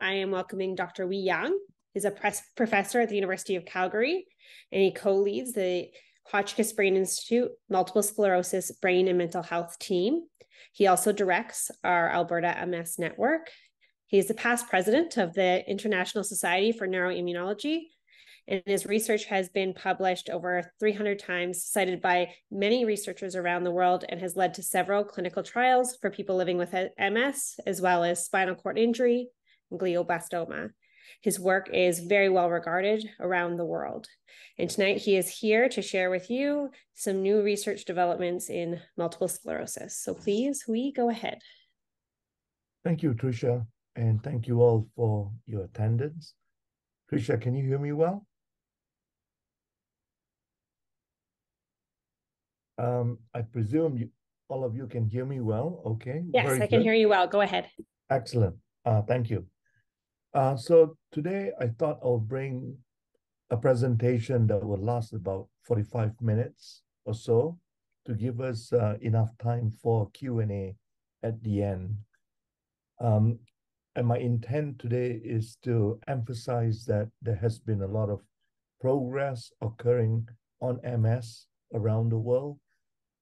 I am welcoming Dr. Wee Yong. He's a professor at the University of Calgary, and he co leads the Hotchkiss Brain Institute Multiple Sclerosis Brain and Mental Health team. He also directs our Alberta MS Network. He is the past president of the International Society for Neuroimmunology, and his research has been published over 300 times, cited by many researchers around the world, and has led to several clinical trials for people living with MS, as well as spinal cord injury glioblastoma. His work is very well regarded around the world. And tonight he is here to share with you some new research developments in multiple sclerosis. So please, we go ahead. Thank you, Tricia, and thank you all for your attendance. Tricia, can you hear me well? Um, I presume you, all of you can hear me well, okay? Yes, Very I can hear you well. Go ahead. Excellent. Uh, thank you. Uh, so today I thought I'll bring a presentation that will last about 45 minutes or so to give us uh, enough time for Q&A at the end. Um, and my intent today is to emphasize that there has been a lot of progress occurring on MS around the world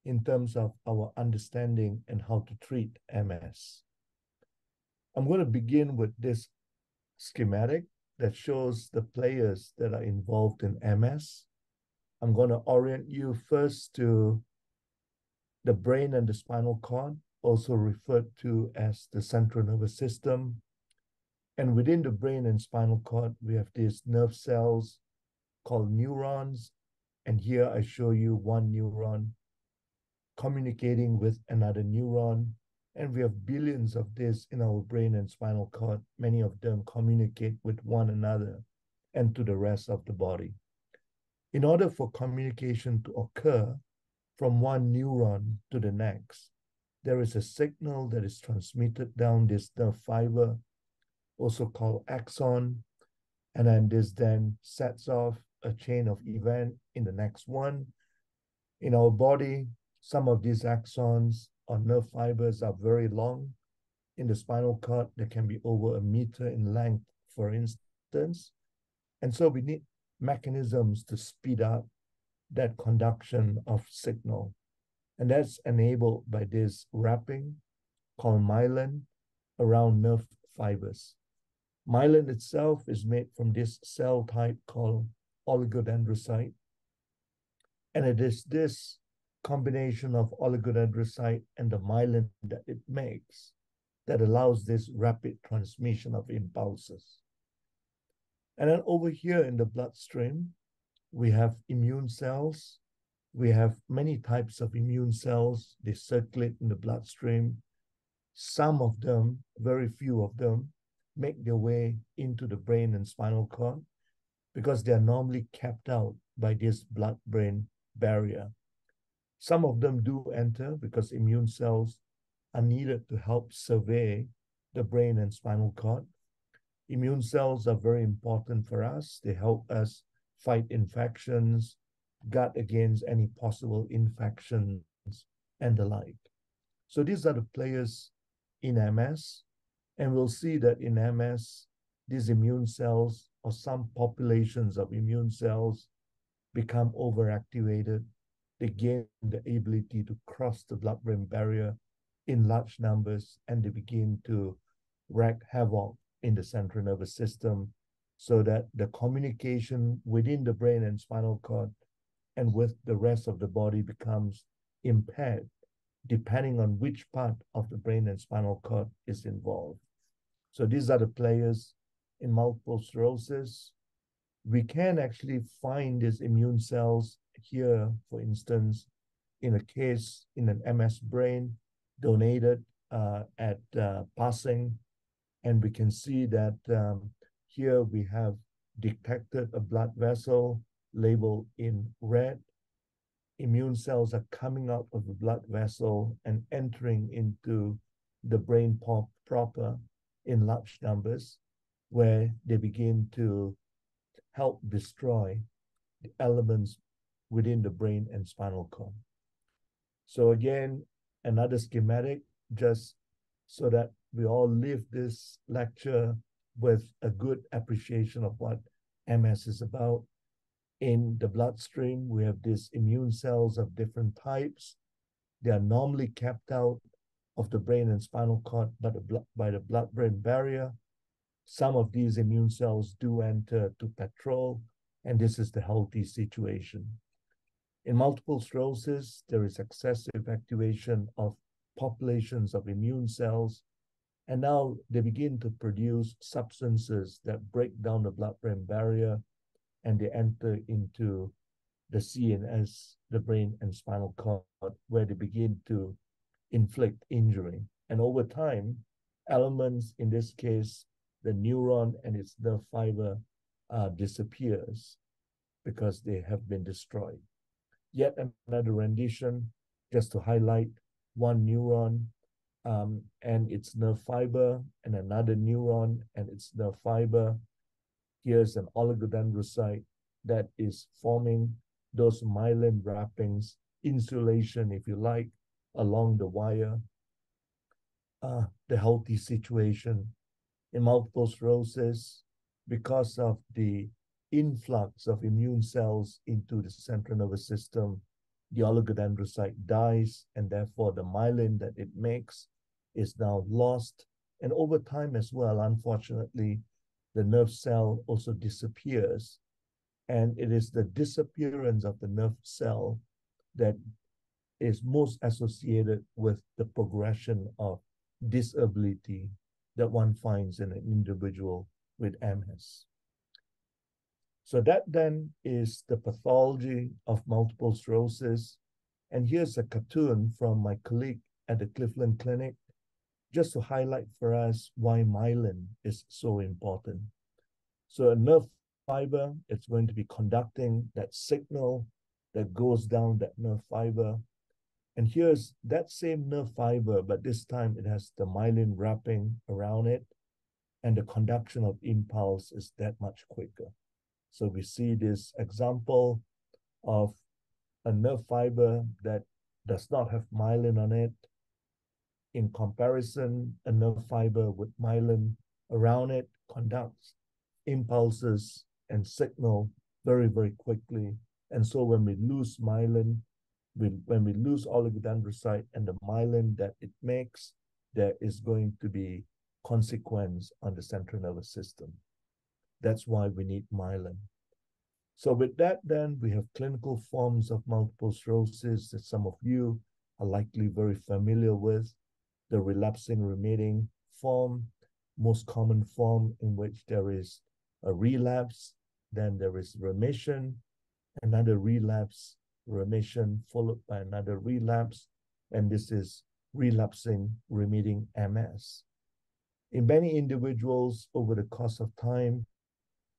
in terms of our understanding and how to treat MS. I'm going to begin with this schematic that shows the players that are involved in MS. I'm going to orient you first to the brain and the spinal cord, also referred to as the central nervous system. And within the brain and spinal cord, we have these nerve cells called neurons. And here I show you one neuron communicating with another neuron and we have billions of this in our brain and spinal cord. Many of them communicate with one another and to the rest of the body. In order for communication to occur from one neuron to the next, there is a signal that is transmitted down this nerve fiber, also called axon, and then this then sets off a chain of event in the next one. In our body, some of these axons or nerve fibers are very long. In the spinal cord, they can be over a meter in length, for instance. And so we need mechanisms to speed up that conduction of signal. And that's enabled by this wrapping called myelin around nerve fibers. Myelin itself is made from this cell type called oligodendrocyte. And it is this combination of oligodendrocyte and the myelin that it makes that allows this rapid transmission of impulses. And then over here in the bloodstream, we have immune cells. We have many types of immune cells. They circulate in the bloodstream. Some of them, very few of them, make their way into the brain and spinal cord because they are normally kept out by this blood-brain barrier. Some of them do enter because immune cells are needed to help survey the brain and spinal cord. Immune cells are very important for us. They help us fight infections, guard against any possible infections, and the like. So these are the players in MS. And we'll see that in MS, these immune cells or some populations of immune cells become overactivated they gain the ability to cross the blood-brain barrier in large numbers and they begin to wreak havoc in the central nervous system so that the communication within the brain and spinal cord and with the rest of the body becomes impaired depending on which part of the brain and spinal cord is involved. So these are the players in multiple sclerosis. We can actually find these immune cells here, for instance, in a case in an MS brain donated uh, at uh, passing, and we can see that um, here we have detected a blood vessel labeled in red. Immune cells are coming out of the blood vessel and entering into the brain proper in large numbers, where they begin to help destroy the elements within the brain and spinal cord. So again, another schematic just so that we all leave this lecture with a good appreciation of what MS is about. In the bloodstream, we have these immune cells of different types. They are normally kept out of the brain and spinal cord by the, blood, by the blood-brain barrier. Some of these immune cells do enter to patrol, and this is the healthy situation. In multiple sclerosis, there is excessive activation of populations of immune cells, and now they begin to produce substances that break down the blood-brain barrier, and they enter into the CNS, the brain and spinal cord, where they begin to inflict injury. And over time, elements, in this case, the neuron and its nerve fiber uh, disappears because they have been destroyed. Yet another rendition, just to highlight one neuron um, and its nerve fiber, and another neuron and its nerve fiber. Here's an oligodendrocyte that is forming those myelin wrappings, insulation, if you like, along the wire. Uh, the healthy situation in multiple sclerosis because of the influx of immune cells into the central nervous system, the oligodendrocyte dies, and therefore the myelin that it makes is now lost. And over time as well, unfortunately, the nerve cell also disappears. And it is the disappearance of the nerve cell that is most associated with the progression of disability that one finds in an individual with MS. So that then is the pathology of multiple sclerosis. And here's a cartoon from my colleague at the Cleveland Clinic, just to highlight for us why myelin is so important. So a nerve fiber, it's going to be conducting that signal that goes down that nerve fiber and here's that same nerve fiber, but this time it has the myelin wrapping around it, and the conduction of impulse is that much quicker. So we see this example of a nerve fiber that does not have myelin on it. In comparison, a nerve fiber with myelin around it conducts impulses and signal very, very quickly. And so when we lose myelin, we, when we lose oligodendrocyte and the myelin that it makes, there is going to be consequence on the central nervous system. That's why we need myelin. So with that, then we have clinical forms of multiple sclerosis that some of you are likely very familiar with. The relapsing remitting form, most common form in which there is a relapse, then there is remission, another relapse, remission followed by another relapse, and this is relapsing remitting MS. In many individuals over the course of time,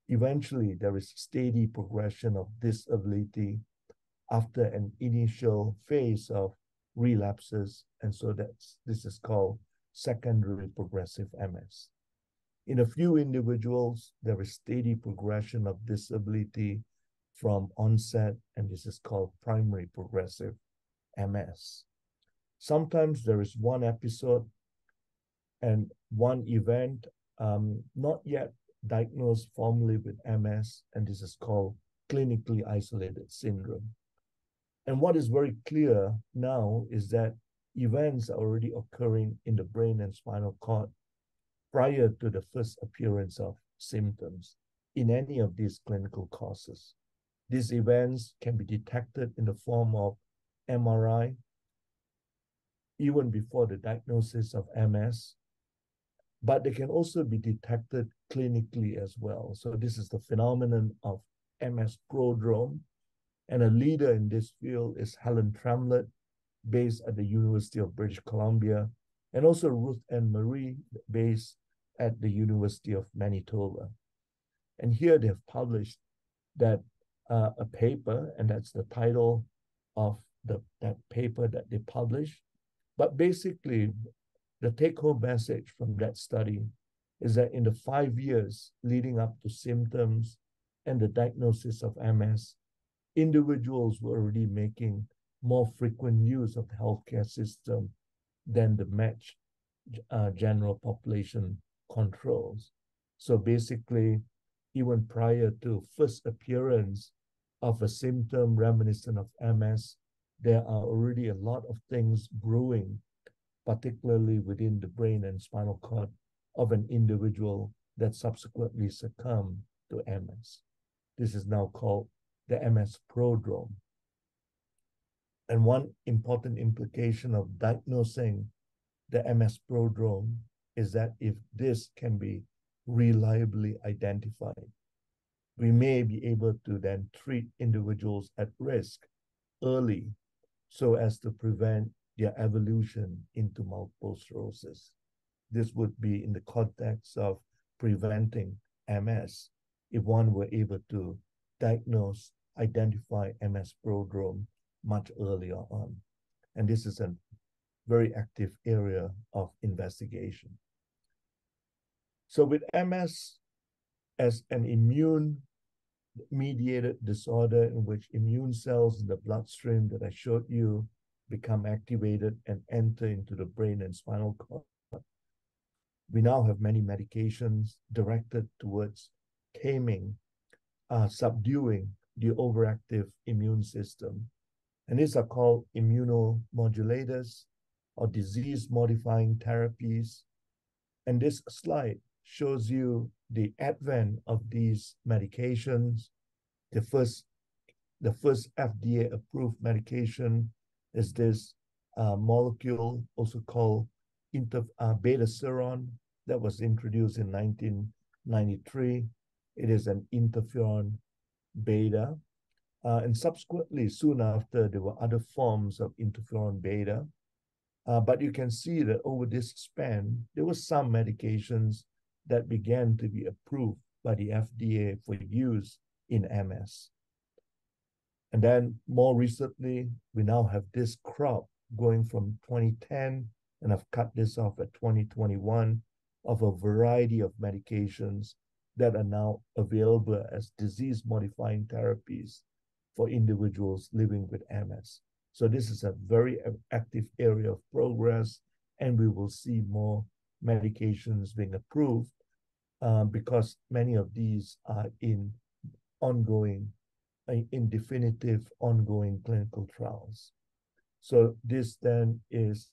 eventually there is steady progression of disability after an initial phase of relapses, and so that's this is called secondary progressive MS. In a few individuals, there is steady progression of disability from onset, and this is called primary progressive MS. Sometimes there is one episode and one event um, not yet diagnosed formally with MS, and this is called clinically isolated syndrome. And what is very clear now is that events are already occurring in the brain and spinal cord prior to the first appearance of symptoms in any of these clinical causes. These events can be detected in the form of MRI, even before the diagnosis of MS, but they can also be detected clinically as well. So this is the phenomenon of MS prodrome. And a leader in this field is Helen Tremlett, based at the University of British Columbia, and also Ruth Ann Marrie, based at the University of Manitoba. And here they have published that uh, a paper, and that's the title of the that paper that they published. But basically, the take-home message from that study is that in the five years leading up to symptoms and the diagnosis of MS, individuals were already making more frequent use of the healthcare system than the matched uh, general population controls. So basically, even prior to first appearance of a symptom reminiscent of MS, there are already a lot of things brewing, particularly within the brain and spinal cord of an individual that subsequently succumbed to MS. This is now called the MS prodrome. And one important implication of diagnosing the MS prodrome is that if this can be reliably identified, we may be able to then treat individuals at risk early so as to prevent their evolution into multiple sclerosis. This would be in the context of preventing MS if one were able to diagnose, identify MS prodrome much earlier on. And this is a very active area of investigation. So with MS as an immune mediated disorder in which immune cells in the bloodstream that I showed you become activated and enter into the brain and spinal cord. We now have many medications directed towards taming, uh, subduing the overactive immune system. And these are called immunomodulators or disease modifying therapies. And this slide shows you the advent of these medications. The first, the first FDA approved medication is this uh, molecule, also called inter, uh, betaseron, that was introduced in 1993. It is an interferon beta. Uh, and subsequently, soon after, there were other forms of interferon beta. Uh, but you can see that over this span, there were some medications that began to be approved by the FDA for use in MS. And then more recently, we now have this crop going from 2010, and I've cut this off at 2021, of a variety of medications that are now available as disease modifying therapies for individuals living with MS. So this is a very active area of progress, and we will see more medications being approved um, because many of these are in ongoing, in definitive ongoing clinical trials. So this then is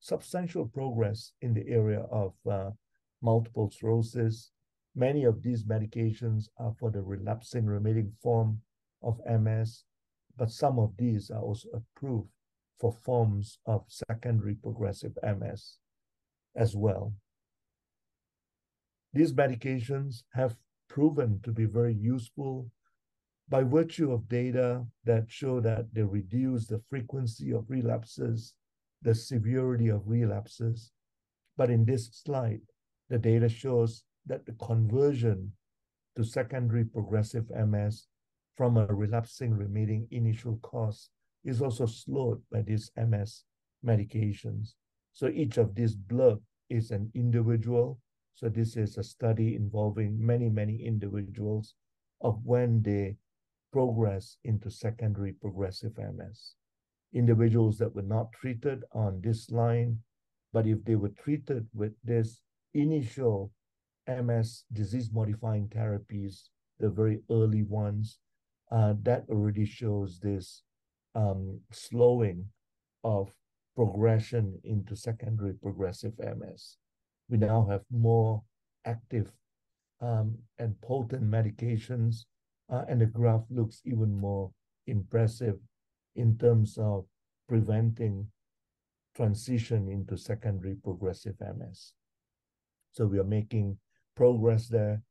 substantial progress in the area of uh, multiple sclerosis. Many of these medications are for the relapsing remitting form of MS, but some of these are also approved for forms of secondary progressive MS as well. These medications have proven to be very useful by virtue of data that show that they reduce the frequency of relapses, the severity of relapses. But in this slide, the data shows that the conversion to secondary progressive MS from a relapsing remitting initial course is also slowed by these MS medications. So each of these blurb is an individual so this is a study involving many, many individuals of when they progress into secondary progressive MS. Individuals that were not treated on this line, but if they were treated with this initial MS disease modifying therapies, the very early ones, uh, that already shows this um, slowing of progression into secondary progressive MS we now have more active um, and potent medications, uh, and the graph looks even more impressive in terms of preventing transition into secondary progressive MS. So we are making progress there.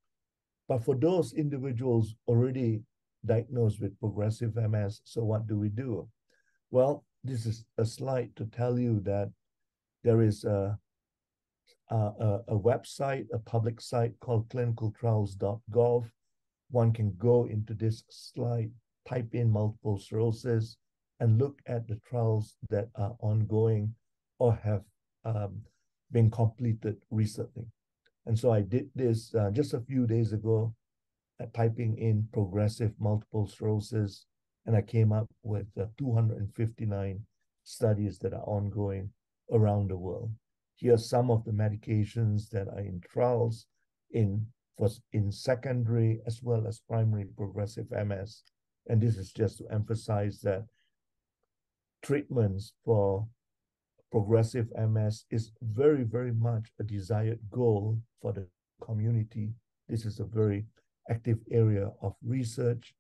But for those individuals already diagnosed with progressive MS, so what do we do? Well, this is a slide to tell you that there is a a, a, website, a public site called clinicaltrials.gov. One can go into this slide, type in multiple sclerosis, and look at the trials that are ongoing or have um, been completed recently. And so I did this uh, just a few days ago, uh, typing in progressive multiple sclerosis, and I came up with uh, 259 studies that are ongoing around the world. Here are some of the medications that are in trials in for in secondary as well as primary progressive MS. And this is just to emphasize that treatments for progressive MS is very, very much a desired goal for the community. This is a very active area of research,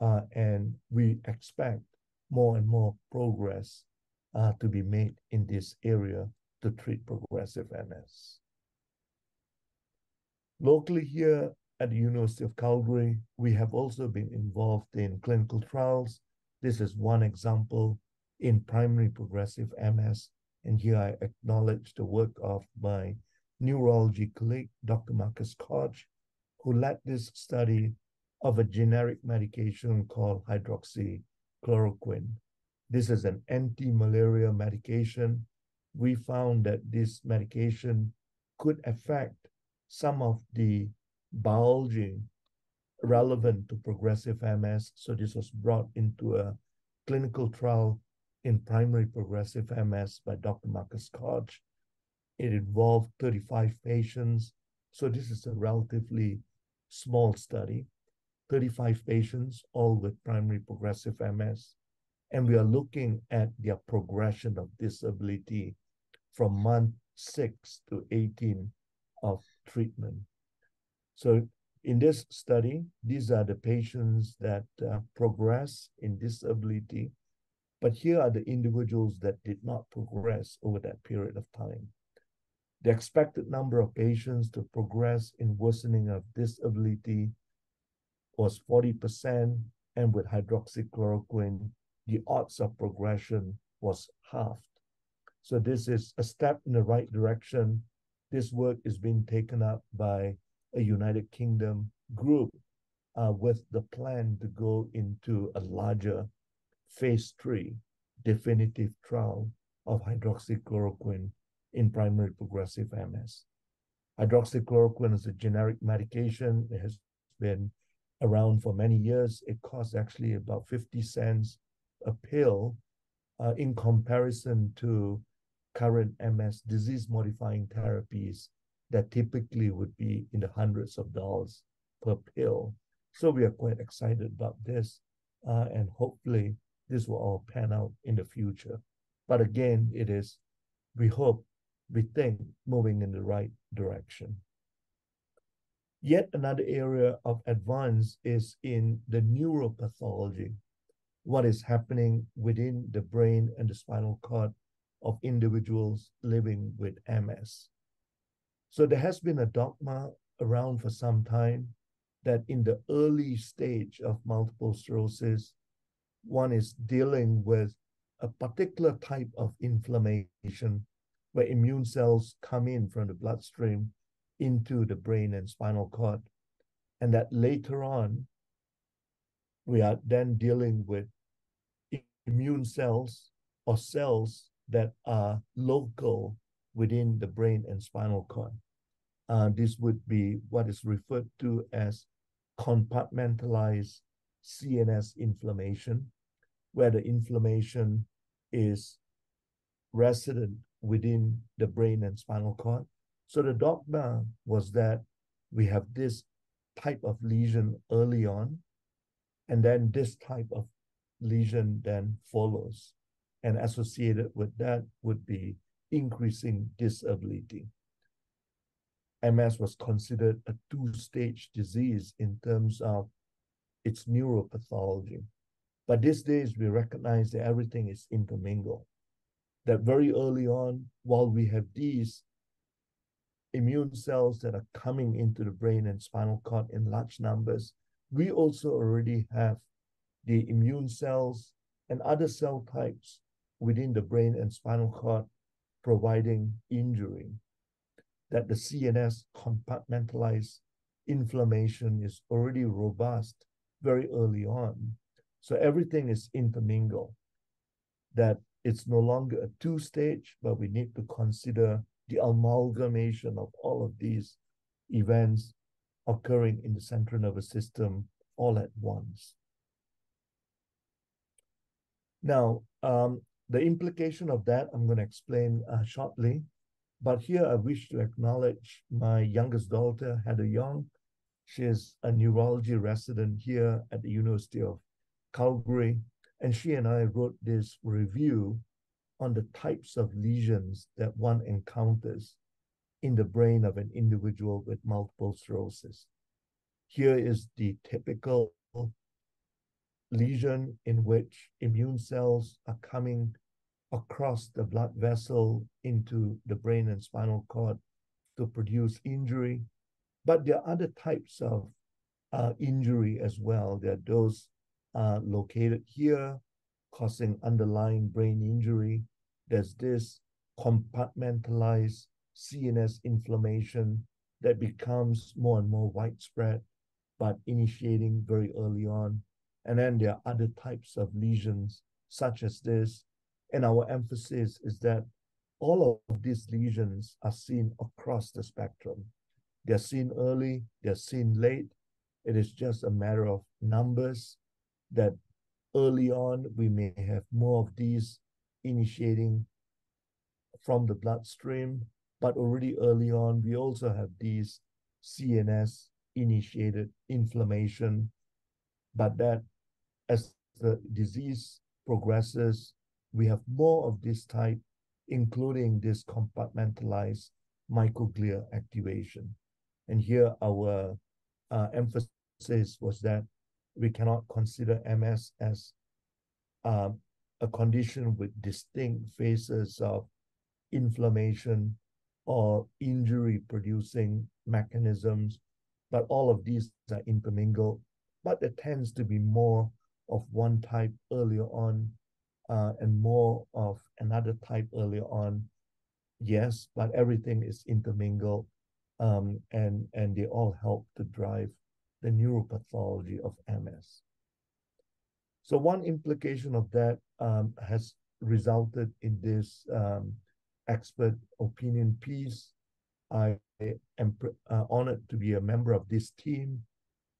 uh, and we expect more and more progress uh, to be made in this area to treat progressive MS. Locally here at the University of Calgary, we have also been involved in clinical trials. This is one example in primary progressive MS. And here I acknowledge the work of my neurology colleague, Dr. Marcus Koch, who led this study of a generic medication called hydroxychloroquine. This is an anti-malaria medication. We found that this medication could affect some of the bulging relevant to progressive MS. So this was brought into a clinical trial in primary progressive MS by Dr. Marcus Koch. It involved 35 patients. So this is a relatively small study, 35 patients, all with primary progressive MS. And we are looking at their progression of disability from month six to 18 of treatment. So in this study, these are the patients that uh, progress in disability, but here are the individuals that did not progress over that period of time. The expected number of patients to progress in worsening of disability was 40%, and with hydroxychloroquine, the odds of progression was halved. So this is a step in the right direction this work is being taken up by a United Kingdom group uh, with the plan to go into a larger phase three definitive trial of hydroxychloroquine in primary progressive MS. Hydroxychloroquine is a generic medication. It has been around for many years. It costs actually about 50 cents a pill uh, in comparison to current MS disease modifying therapies that typically would be in the hundreds of dollars per pill. So we are quite excited about this, uh, and hopefully this will all pan out in the future. But again, it is, we hope, we think, moving in the right direction. Yet another area of advance is in the neuropathology, what is happening within the brain and the spinal cord of individuals living with MS. So there has been a dogma around for some time that in the early stage of multiple sclerosis, one is dealing with a particular type of inflammation where immune cells come in from the bloodstream into the brain and spinal cord. And that later on, we are then dealing with immune cells or cells that are local within the brain and spinal cord. Uh, this would be what is referred to as compartmentalized CNS inflammation, where the inflammation is resident within the brain and spinal cord. So the dogma was that we have this type of lesion early on, and then this type of lesion then follows and associated with that would be increasing disability. MS was considered a two-stage disease in terms of its neuropathology. But these days, we recognize that everything is intermingled. That very early on, while we have these immune cells that are coming into the brain and spinal cord in large numbers, we also already have the immune cells and other cell types within the brain and spinal cord providing injury, that the CNS compartmentalized inflammation is already robust very early on. So everything is intermingled, that it's no longer a two stage, but we need to consider the amalgamation of all of these events occurring in the central nervous system all at once. Now, um, the implication of that, I'm going to explain uh, shortly. But here I wish to acknowledge my youngest daughter, Heather Yong, She is a neurology resident here at the University of Calgary, and she and I wrote this review on the types of lesions that one encounters in the brain of an individual with multiple sclerosis. Here is the typical lesion in which immune cells are coming across the blood vessel into the brain and spinal cord to produce injury. But there are other types of uh, injury as well. There are those uh, located here causing underlying brain injury. There's this compartmentalized CNS inflammation that becomes more and more widespread, but initiating very early on. And then there are other types of lesions, such as this. And our emphasis is that all of these lesions are seen across the spectrum. They're seen early, they're seen late. It is just a matter of numbers that early on we may have more of these initiating from the bloodstream, but already early on we also have these CNS initiated inflammation, but that as the disease progresses, we have more of this type, including this compartmentalized microglia activation. And here our uh, emphasis was that we cannot consider MS as um, a condition with distinct phases of inflammation or injury producing mechanisms, but all of these are intermingled. But there tends to be more of one type earlier on uh, and more of another type earlier on. Yes, but everything is intermingled um, and, and they all help to drive the neuropathology of MS. So one implication of that um, has resulted in this um, expert opinion piece. I am uh, honored to be a member of this team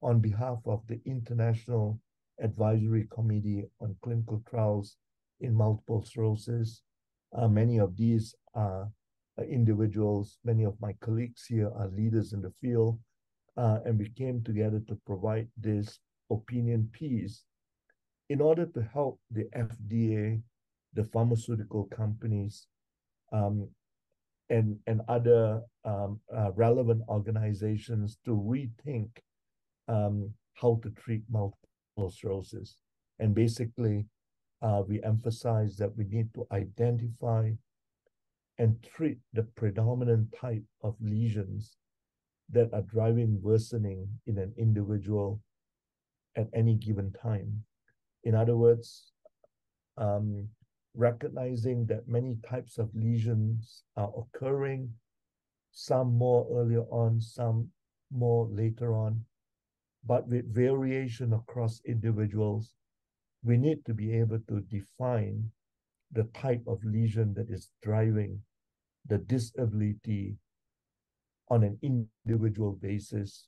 on behalf of the International Advisory Committee on Clinical Trials in Multiple Sclerosis. Uh, many of these uh, individuals, many of my colleagues here are leaders in the field uh, and we came together to provide this opinion piece in order to help the FDA, the pharmaceutical companies, um, and, and other um, uh, relevant organizations to rethink um, how to treat multiple sclerosis. And basically, uh, we emphasize that we need to identify and treat the predominant type of lesions that are driving worsening in an individual at any given time. In other words, um, recognizing that many types of lesions are occurring, some more earlier on, some more later on, but with variation across individuals, we need to be able to define the type of lesion that is driving the disability on an individual basis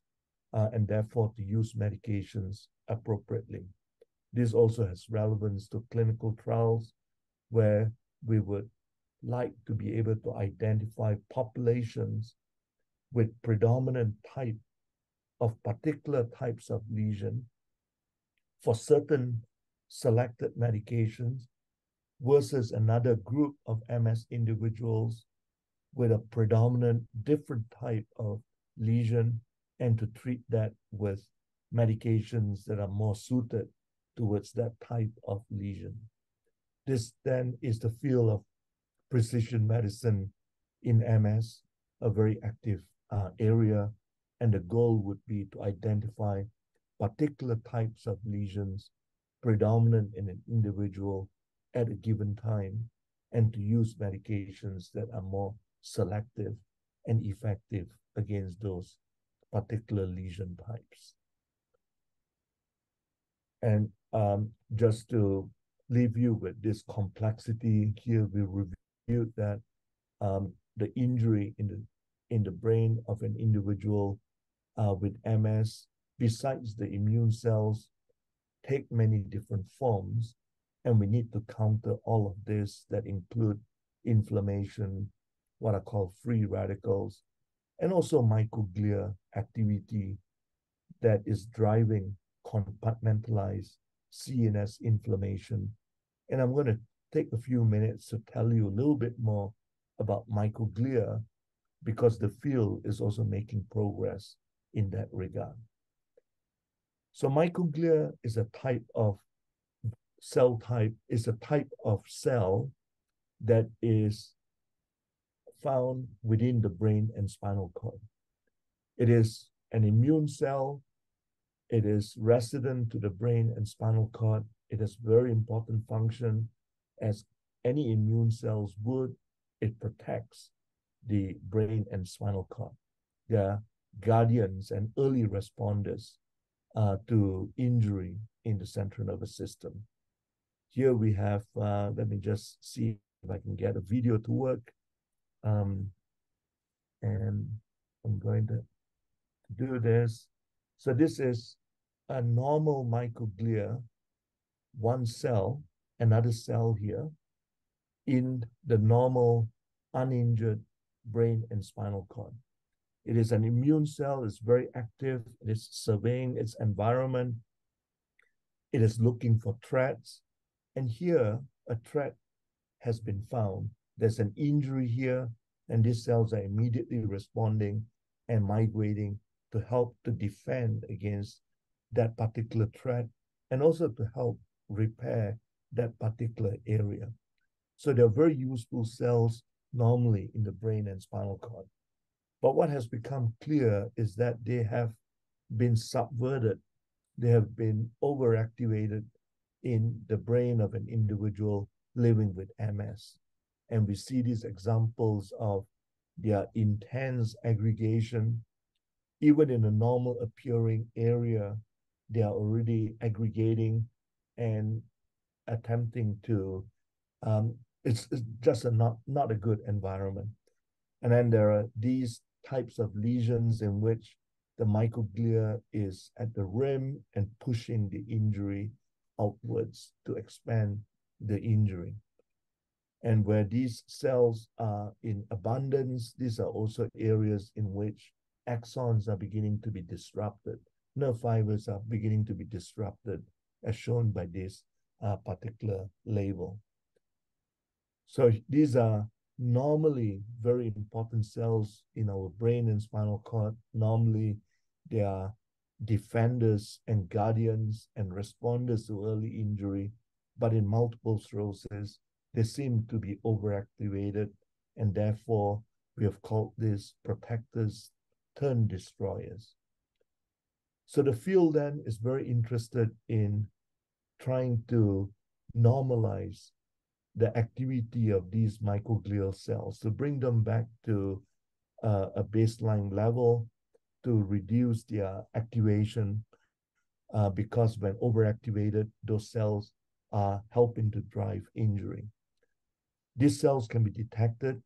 uh, and therefore to use medications appropriately. This also has relevance to clinical trials where we would like to be able to identify populations with predominant type of particular types of lesion for certain selected medications versus another group of MS individuals with a predominant different type of lesion and to treat that with medications that are more suited towards that type of lesion. This then is the field of precision medicine in MS, a very active uh, area. And the goal would be to identify particular types of lesions predominant in an individual at a given time and to use medications that are more selective and effective against those particular lesion types. And um, just to leave you with this complexity here, we reviewed that um, the injury in the in the brain of an individual uh, with MS, besides the immune cells, take many different forms, and we need to counter all of this that include inflammation, what are called free radicals, and also microglia activity that is driving compartmentalized CNS inflammation. And I'm going to take a few minutes to tell you a little bit more about microglia because the field is also making progress in that regard. So microglia is a type of cell type, is a type of cell that is found within the brain and spinal cord. It is an immune cell. It is resident to the brain and spinal cord. It has very important function as any immune cells would. It protects the brain and spinal cord. They are guardians and early responders uh, to injury in the central nervous system. Here we have, uh, let me just see if I can get a video to work. Um, and I'm going to do this. So this is a normal microglia, one cell, another cell here, in the normal uninjured brain and spinal cord. It is an immune cell, it's very active, it is surveying its environment, it is looking for threats. And here, a threat has been found. There's an injury here, and these cells are immediately responding and migrating to help to defend against that particular threat and also to help repair that particular area. So they're very useful cells normally in the brain and spinal cord. But what has become clear is that they have been subverted, they have been overactivated in the brain of an individual living with MS. And we see these examples of their intense aggregation. Even in a normal appearing area, they are already aggregating and attempting to um, it's, it's just a not not a good environment. And then there are these types of lesions in which the microglia is at the rim and pushing the injury outwards to expand the injury. And where these cells are in abundance, these are also areas in which axons are beginning to be disrupted. Nerve fibers are beginning to be disrupted, as shown by this uh, particular label. So these are normally very important cells in our brain and spinal cord. Normally, they are defenders and guardians and responders to early injury. But in multiple sclerosis, they seem to be overactivated, and therefore we have called these protectors turn destroyers. So the field then is very interested in trying to normalize the activity of these microglial cells to bring them back to uh, a baseline level to reduce their activation uh, because when overactivated, those cells are helping to drive injury. These cells can be detected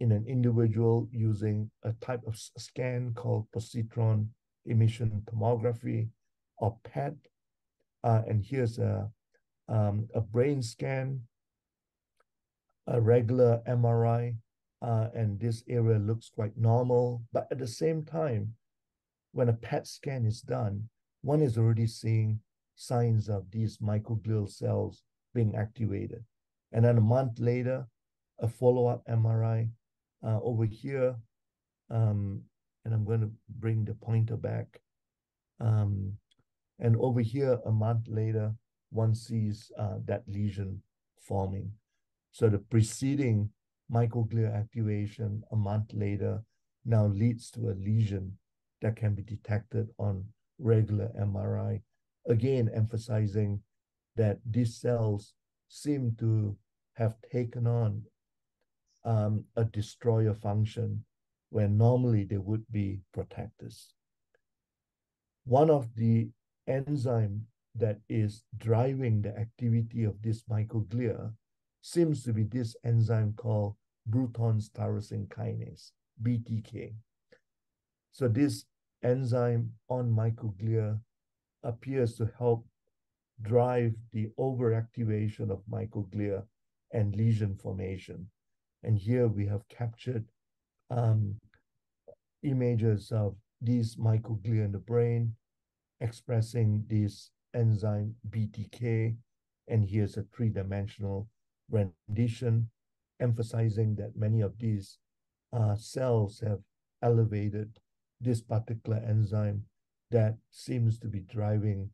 in an individual using a type of scan called positron emission tomography or PET. Uh, and here's a, um, a brain scan a regular MRI, uh, and this area looks quite normal. But at the same time, when a PET scan is done, one is already seeing signs of these microglial cells being activated. And then a month later, a follow-up MRI uh, over here, um, and I'm going to bring the pointer back. Um, and over here, a month later, one sees uh, that lesion forming. So the preceding microglia activation a month later now leads to a lesion that can be detected on regular MRI. Again, emphasizing that these cells seem to have taken on um, a destroyer function where normally they would be protectors. One of the enzyme that is driving the activity of this microglia seems to be this enzyme called Bruton's tyrosine kinase, BTK. So this enzyme on microglia appears to help drive the overactivation of microglia and lesion formation. And here we have captured um, images of these microglia in the brain expressing this enzyme BTK. And here's a three-dimensional rendition emphasizing that many of these uh, cells have elevated this particular enzyme that seems to be driving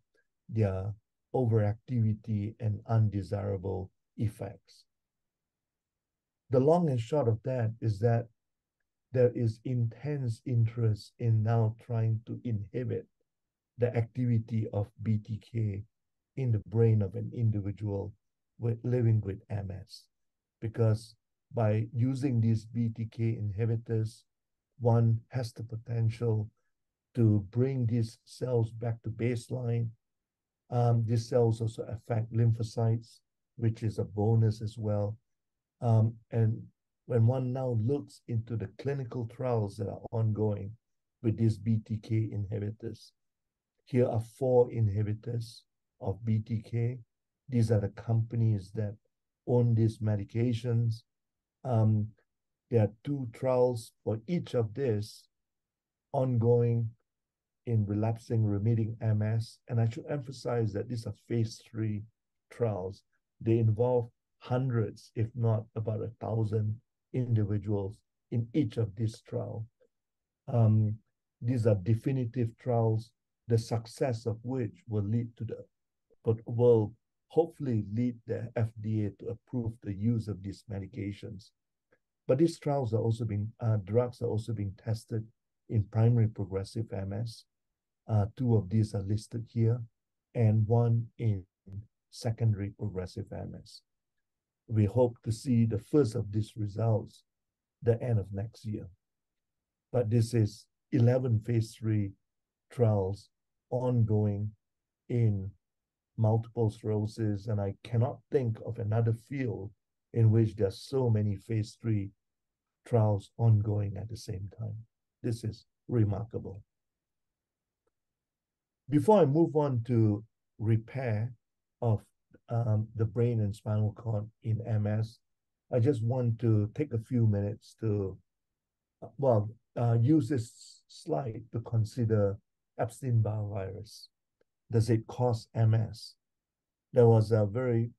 their overactivity and undesirable effects. The long and short of that is that there is intense interest in now trying to inhibit the activity of BTK in the brain of an individual with, living with MS. Because by using these BTK inhibitors, one has the potential to bring these cells back to baseline. Um, these cells also affect lymphocytes, which is a bonus as well. Um, and when one now looks into the clinical trials that are ongoing with these BTK inhibitors, here are four inhibitors of BTK. These are the companies that own these medications. Um, there are two trials for each of this ongoing in relapsing remitting MS. And I should emphasize that these are phase three trials. They involve hundreds, if not about a thousand individuals in each of these trials. Um, these are definitive trials, the success of which will lead to the, will hopefully lead the FDA to approve the use of these medications. But these trials are also being, uh, drugs are also being tested in primary progressive MS. Uh, two of these are listed here, and one in secondary progressive MS. We hope to see the first of these results the end of next year. But this is 11 phase three trials ongoing in multiple sclerosis, and I cannot think of another field in which there's so many phase three trials ongoing at the same time. This is remarkable. Before I move on to repair of um, the brain and spinal cord in MS, I just want to take a few minutes to, uh, well, uh, use this slide to consider Epstein-Barr virus. Does it cause MS? There was a very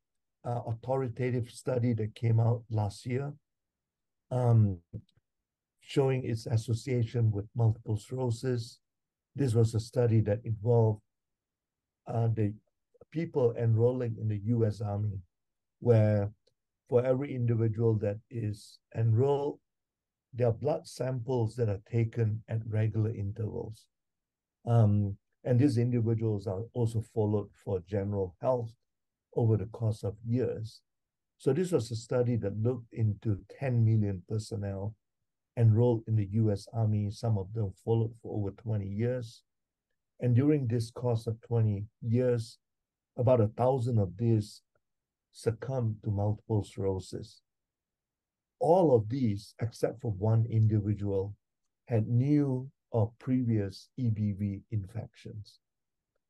uh, authoritative study that came out last year um, showing its association with multiple sclerosis. This was a study that involved uh, the people enrolling in the US Army, where for every individual that is enrolled, there are blood samples that are taken at regular intervals. Um, and these individuals are also followed for general health over the course of years. So this was a study that looked into 10 million personnel enrolled in the US Army, some of them followed for over 20 years. And during this course of 20 years, about a thousand of these succumbed to multiple sclerosis. All of these, except for one individual, had new or previous EBV infections.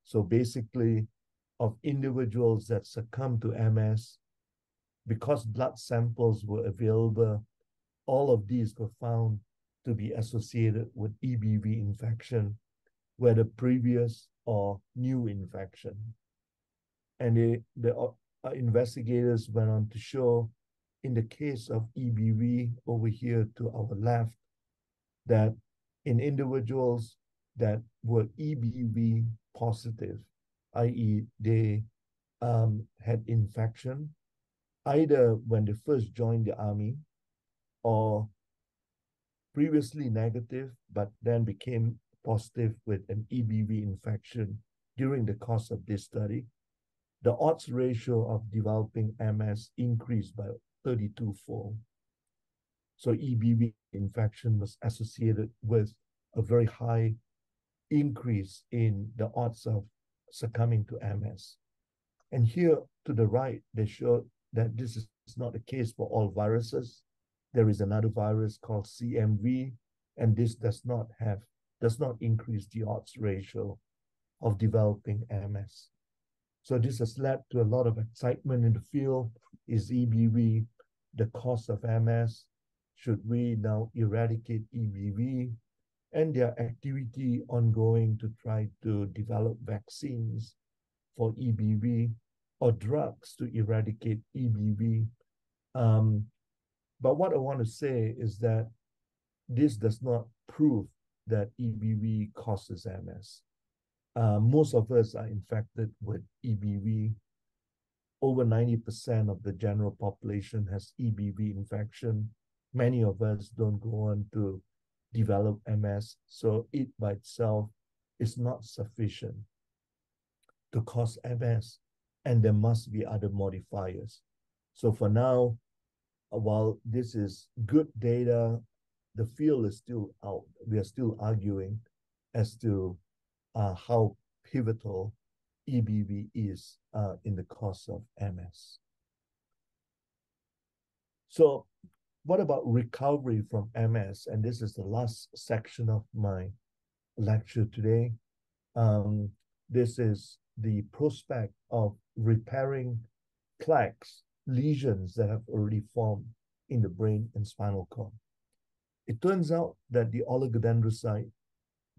So basically, of individuals that succumbed to MS, because blood samples were available, all of these were found to be associated with EBV infection, whether previous or new infection. And the, the uh, investigators went on to show in the case of EBV over here to our left, that in individuals that were EBV positive, i.e., they um, had infection, either when they first joined the army or previously negative, but then became positive with an EBV infection during the course of this study, the odds ratio of developing MS increased by 32 fold. So EBV infection was associated with a very high increase in the odds of succumbing to MS. And here to the right, they show that this is not the case for all viruses. There is another virus called CMV, and this does not have does not increase the odds ratio of developing MS. So this has led to a lot of excitement in the field. Is EBV the cause of MS? Should we now eradicate EBV? and their activity ongoing to try to develop vaccines for EBV or drugs to eradicate EBV. Um, but what I want to say is that this does not prove that EBV causes MS. Uh, most of us are infected with EBV. Over 90% of the general population has EBV infection. Many of us don't go on to develop MS, so it by itself is not sufficient to cause MS, and there must be other modifiers. So for now, while this is good data, the field is still out. We are still arguing as to uh, how pivotal EBV is uh, in the cause of MS. So what about recovery from MS? And this is the last section of my lecture today. Um, this is the prospect of repairing plaques, lesions that have already formed in the brain and spinal cord. It turns out that the oligodendrocyte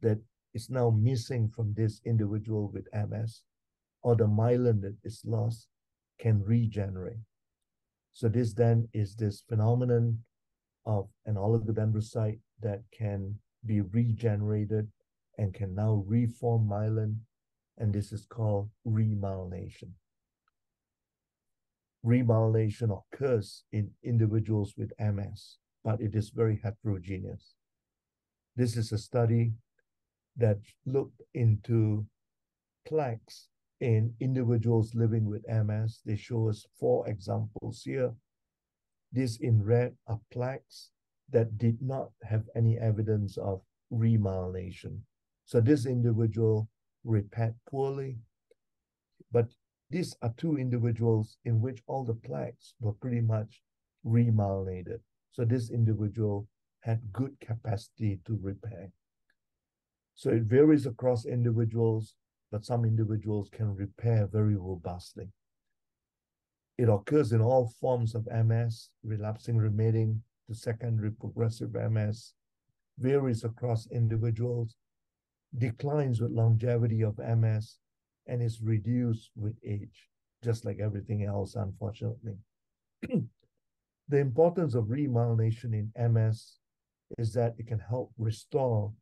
that is now missing from this individual with MS or the myelin that is lost can regenerate. So this then is this phenomenon of an oligodendrocyte that can be regenerated and can now reform myelin, and this is called remyelination. Remyelination occurs in individuals with MS, but it is very heterogeneous. This is a study that looked into plaques in individuals living with MS. They show us four examples here. These in red are plaques that did not have any evidence of remyelination. So this individual repaired poorly, but these are two individuals in which all the plaques were pretty much remyelinated. So this individual had good capacity to repair. So it varies across individuals, but some individuals can repair very robustly. It occurs in all forms of MS, relapsing remitting to secondary progressive MS, varies across individuals, declines with longevity of MS, and is reduced with age, just like everything else, unfortunately. the importance of remyelination in MS is that it can help restore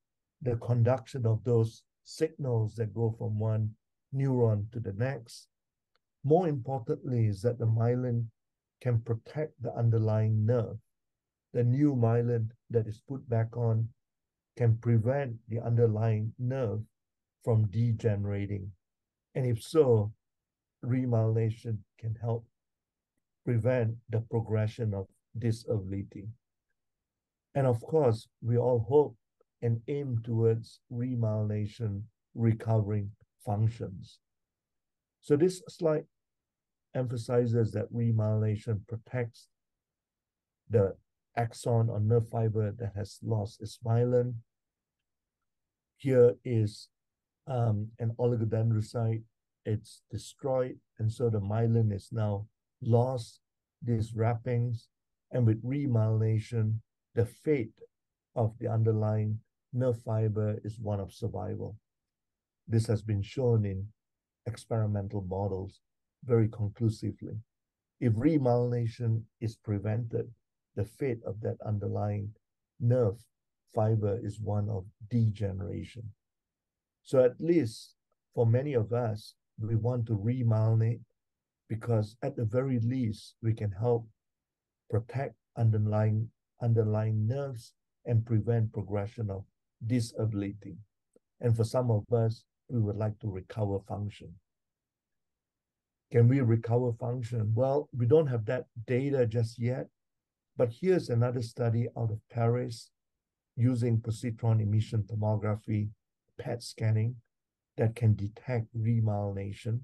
the conduction of those signals that go from one neuron to the next. More importantly, is that the myelin can protect the underlying nerve. The new myelin that is put back on can prevent the underlying nerve from degenerating. And if so, remyelination can help prevent the progression of disability. And of course, we all hope and aim towards remyelination recovering functions. So this slide emphasizes that remyelination protects the axon or nerve fiber that has lost its myelin. Here is um, an oligodendrocyte. It's destroyed, and so the myelin is now lost, these wrappings, and with remyelination, the fate of the underlying nerve fiber is one of survival. This has been shown in experimental models very conclusively. If remyelination is prevented, the fate of that underlying nerve fiber is one of degeneration. So at least for many of us, we want to remyelinate because at the very least, we can help protect underlying underlying nerves and prevent progression of disability. And for some of us, we would like to recover function. Can we recover function? Well, we don't have that data just yet, but here's another study out of Paris using positron emission tomography, PET scanning, that can detect remyelination.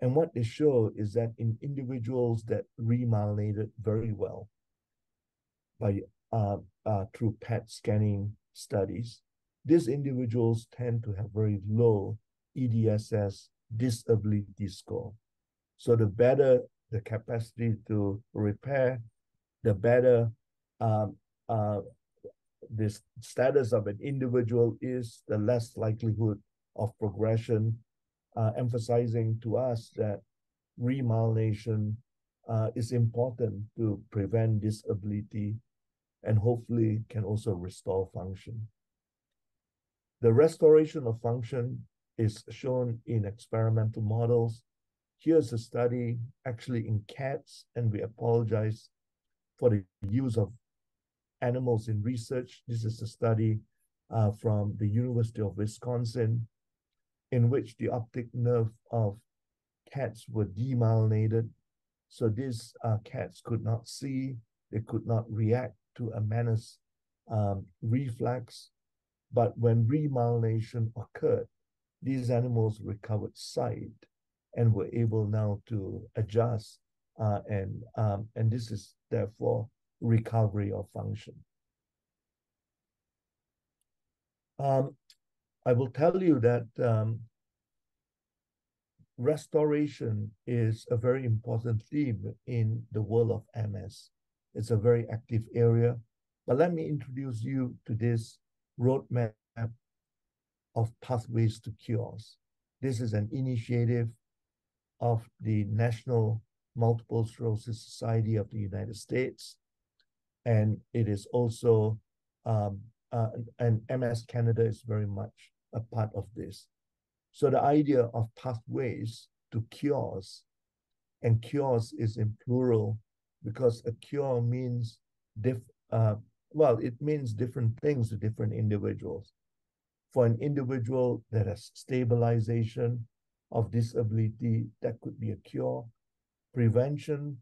And what they show is that in individuals that remyelinated very well by uh, uh, through PET scanning studies, these individuals tend to have very low EDSS disability score. So the better the capacity to repair, the better um, uh, the status of an individual is, the less likelihood of progression, uh, emphasizing to us that remyelination uh, is important to prevent disability and hopefully can also restore function. The restoration of function is shown in experimental models. Here's a study actually in cats, and we apologize for the use of animals in research. This is a study uh, from the University of Wisconsin in which the optic nerve of cats were demyelinated. So these uh, cats could not see, they could not react to a menace um, reflex. But when remyelination occurred, these animals recovered sight and were able now to adjust. Uh, and, um, and this is therefore recovery of function. Um, I will tell you that um, restoration is a very important theme in the world of MS. It's a very active area. But let me introduce you to this roadmap of pathways to cures. This is an initiative of the National Multiple Sclerosis Society of the United States. And it is also, um, uh, and MS Canada is very much a part of this. So the idea of pathways to cures, and cures is in plural because a cure means diff, uh, well, it means different things to different individuals. For an individual that has stabilization of disability, that could be a cure. Prevention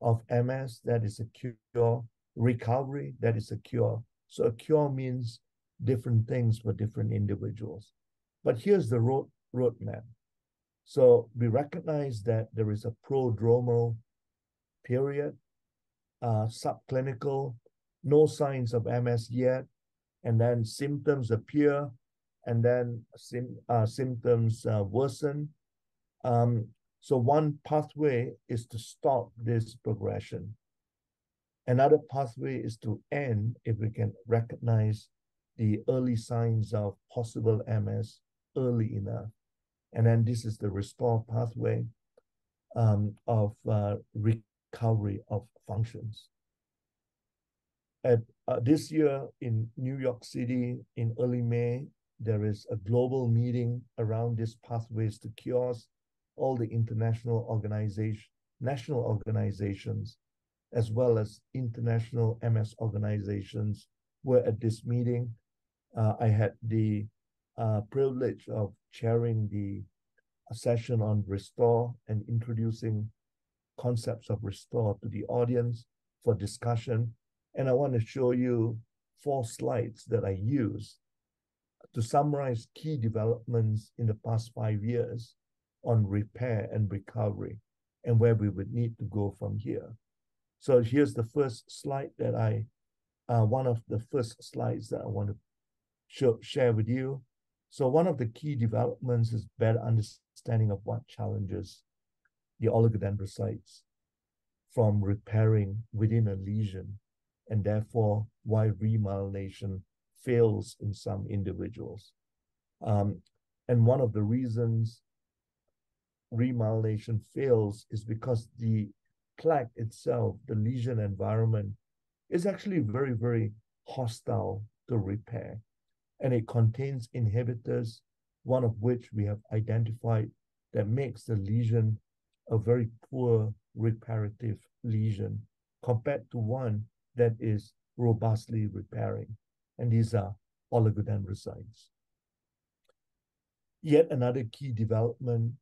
of MS, that is a cure. Recovery, that is a cure. So a cure means different things for different individuals. But here's the road roadmap. So we recognize that there is a prodromal period, uh, subclinical, no signs of MS yet, and then symptoms appear, and then sim, uh, symptoms uh, worsen. Um, so one pathway is to stop this progression. Another pathway is to end if we can recognize the early signs of possible MS early enough. And then this is the restore pathway um, of uh, recovery of functions. At uh, this year in New York City in early May, there is a global meeting around these pathways to cures. All the international organization, national organizations, as well as international MS organizations were at this meeting. Uh, I had the uh, privilege of chairing the session on restore and introducing concepts of restore to the audience for discussion. And I want to show you four slides that I use to summarize key developments in the past five years on repair and recovery and where we would need to go from here. So here's the first slide that I, uh, one of the first slides that I want to share with you. So one of the key developments is better understanding of what challenges the oligodendrocytes from repairing within a lesion, and therefore why remyelination fails in some individuals. Um, and one of the reasons remyelination fails is because the plaque itself, the lesion environment, is actually very, very hostile to repair and it contains inhibitors, one of which we have identified that makes the lesion a very poor reparative lesion compared to one that is robustly repairing. And these are oligodendrocytes. Yet another key development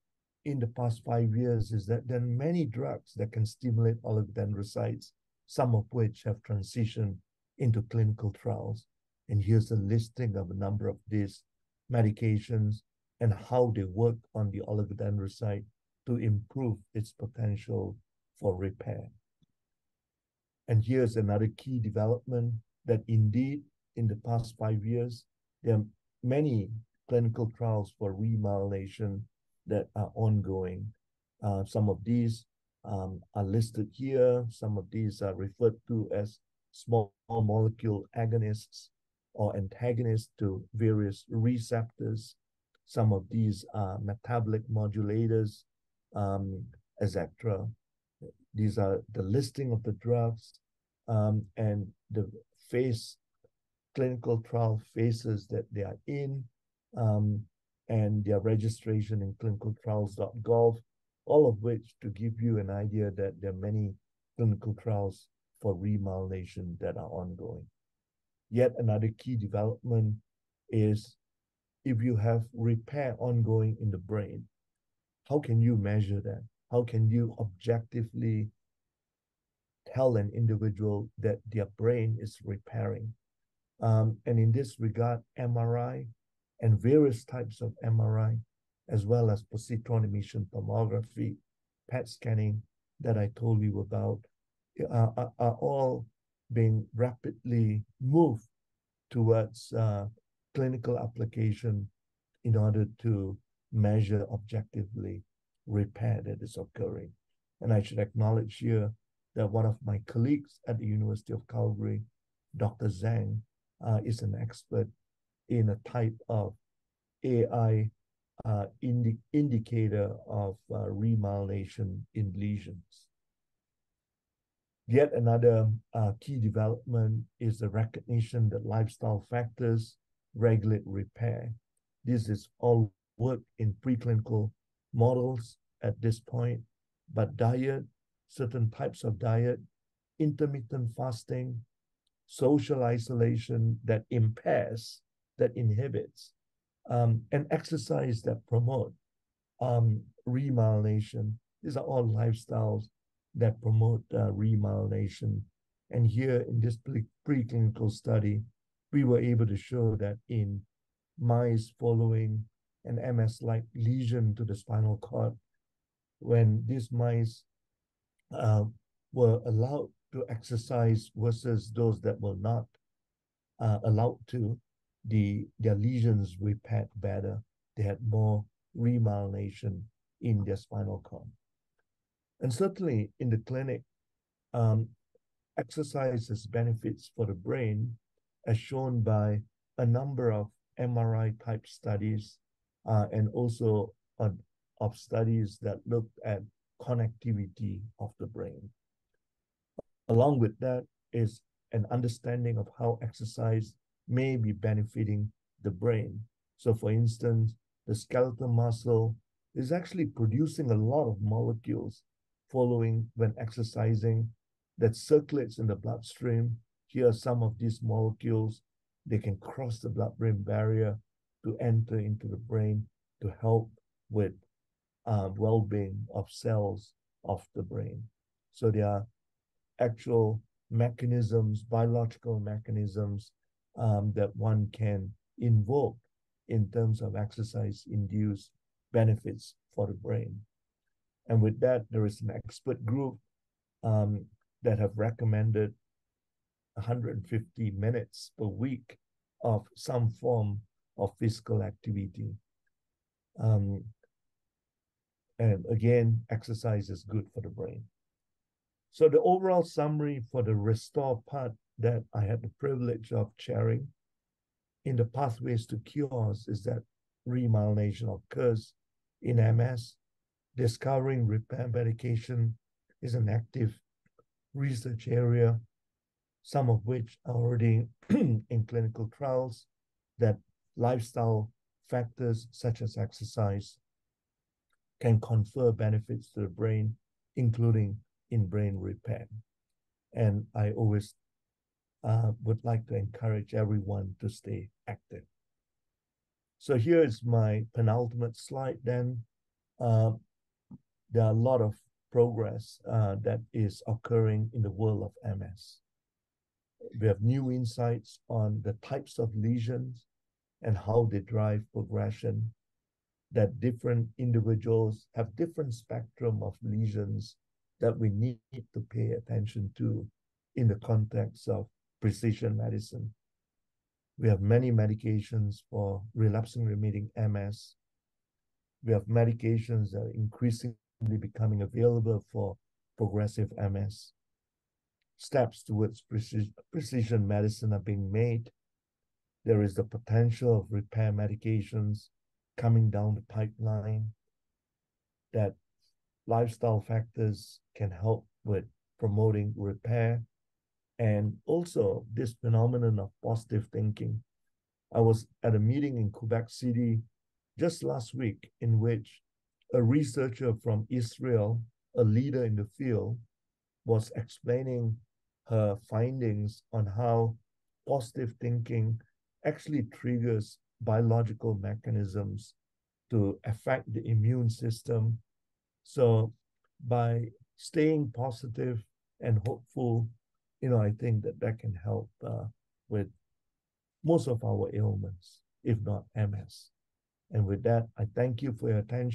in the past five years is that there are many drugs that can stimulate oligodendrocytes, some of which have transitioned into clinical trials. And here's a listing of a number of these medications and how they work on the oligodendrocyte to improve its potential for repair. And here's another key development that indeed, in the past five years, there are many clinical trials for remyelination that are ongoing. Uh, some of these um, are listed here. Some of these are referred to as small molecule agonists or antagonists to various receptors. Some of these are metabolic modulators, um, etc. These are the listing of the drugs um, and the phase clinical trial phases that they are in um, and their registration in clinicaltrials.gov, all of which to give you an idea that there are many clinical trials for remyelination that are ongoing. Yet another key development is if you have repair ongoing in the brain, how can you measure that? How can you objectively tell an individual that their brain is repairing? Um, and in this regard, MRI and various types of MRI, as well as positron emission tomography, PET scanning that I told you about, are, are, are all being rapidly moved towards uh, clinical application in order to measure objectively repair that is occurring. And I should acknowledge here that one of my colleagues at the University of Calgary, Dr. Zhang, uh, is an expert in a type of AI uh, indi indicator of uh, remyelination in lesions. Yet another uh, key development is the recognition that lifestyle factors regulate repair. This is all work in preclinical models at this point, but diet, certain types of diet, intermittent fasting, social isolation that impairs, that inhibits, um, and exercise that promote um, remyelination. These are all lifestyles that promote uh, remyelination. And here in this pre- preclinical study, we were able to show that in mice following an MS-like lesion to the spinal cord, when these mice uh, were allowed to exercise versus those that were not uh, allowed to, the their lesions repaired better. They had more remyelination in their spinal cord. And certainly in the clinic, um, exercise has benefits for the brain, as shown by a number of MRI type studies uh, and also of studies that looked at connectivity of the brain. Along with that is an understanding of how exercise may be benefiting the brain. So, for instance, the skeletal muscle is actually producing a lot of molecules following when exercising that circulates in the bloodstream. Here are some of these molecules. They can cross the blood-brain barrier to enter into the brain to help with uh, well-being of cells of the brain. So there are actual mechanisms, biological mechanisms um, that one can invoke in terms of exercise-induced benefits for the brain. And with that, there is an expert group um, that have recommended 150 minutes per week of some form of physical activity. Um, and again, exercise is good for the brain. So the overall summary for the restore part that I had the privilege of chairing in the pathways to cures is that remyelination occurs in MS discovering repair medication is an active research area, some of which are already in clinical trials, that lifestyle factors such as exercise can confer benefits to the brain, including in brain repair. And I always uh, would like to encourage everyone to stay active. So here is my penultimate slide then. Uh, there are a lot of progress uh, that is occurring in the world of MS. We have new insights on the types of lesions and how they drive progression, that different individuals have different spectrum of lesions that we need to pay attention to in the context of precision medicine. We have many medications for relapsing remitting MS. We have medications that are increasingly becoming available for progressive MS. Steps towards precision, precision medicine are being made. There is the potential of repair medications coming down the pipeline, that lifestyle factors can help with promoting repair, and also this phenomenon of positive thinking. I was at a meeting in Quebec City just last week in which a researcher from Israel, a leader in the field, was explaining her findings on how positive thinking actually triggers biological mechanisms to affect the immune system. So by staying positive and hopeful, you know, I think that that can help uh, with most of our ailments, if not MS. And with that, I thank you for your attention.